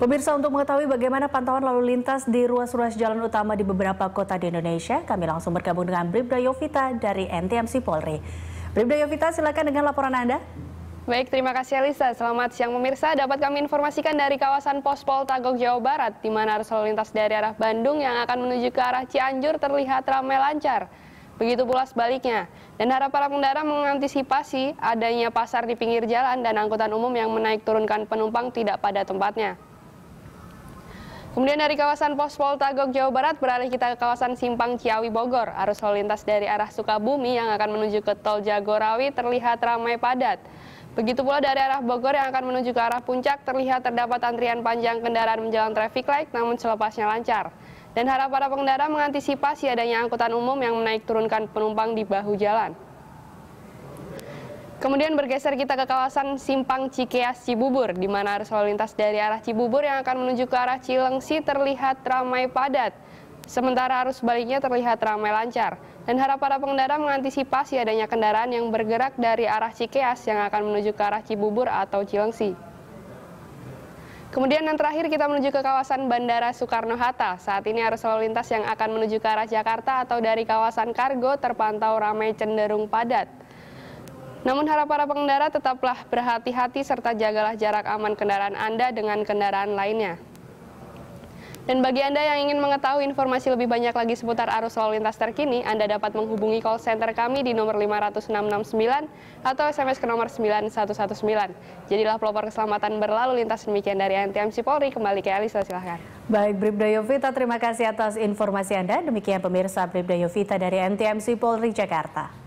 Pemirsa untuk mengetahui bagaimana pantauan lalu lintas di ruas-ruas jalan utama di beberapa kota di Indonesia, kami langsung bergabung dengan Bribda Yovita dari NTMC Polri. Bribda Yovita, silakan dengan laporan Anda. Baik, terima kasih Elisa. Selamat siang pemirsa. Dapat kami informasikan dari kawasan Pospol Tagok, Jawa Barat, di mana arus lalu lintas dari arah Bandung yang akan menuju ke arah Cianjur terlihat ramai lancar. Begitu pula sebaliknya. Dan harap para pengendara mengantisipasi adanya pasar di pinggir jalan dan angkutan umum yang menaik turunkan penumpang tidak pada tempatnya. Kemudian dari kawasan Pospol Tagok, Jawa Barat, beralih kita ke kawasan Simpang Ciawi, Bogor. Arus lalu lintas dari arah Sukabumi yang akan menuju ke Tol Jagorawi terlihat ramai padat. Begitu pula dari arah Bogor yang akan menuju ke arah Puncak terlihat terdapat antrian panjang kendaraan menjalan traffic light namun selepasnya lancar. Dan harap para pengendara mengantisipasi adanya angkutan umum yang menaik turunkan penumpang di bahu jalan. Kemudian bergeser kita ke kawasan Simpang Cikeas Cibubur, di mana arus lalu lintas dari arah Cibubur yang akan menuju ke arah Cilengsi terlihat ramai padat. Sementara arus baliknya terlihat ramai lancar. Dan harap para pengendara mengantisipasi adanya kendaraan yang bergerak dari arah Cikeas yang akan menuju ke arah Cibubur atau Cilengsi. Kemudian yang terakhir kita menuju ke kawasan Bandara Soekarno-Hatta. Saat ini arus lalu lintas yang akan menuju ke arah Jakarta atau dari kawasan Kargo terpantau ramai cenderung padat. Namun harap para pengendara tetaplah berhati-hati serta jagalah jarak aman kendaraan Anda dengan kendaraan lainnya. Dan bagi Anda yang ingin mengetahui informasi lebih banyak lagi seputar arus lalu lintas terkini, Anda dapat menghubungi call center kami di nomor 50669 atau SMS ke nomor 9119. Jadilah pelopor keselamatan berlalu lintas demikian dari NTMC Polri. Kembali ke Elisa, silahkan. Baik, Bribda Yovita, terima kasih atas informasi Anda. Demikian pemirsa Bribda Yovita dari NTMC Polri Jakarta.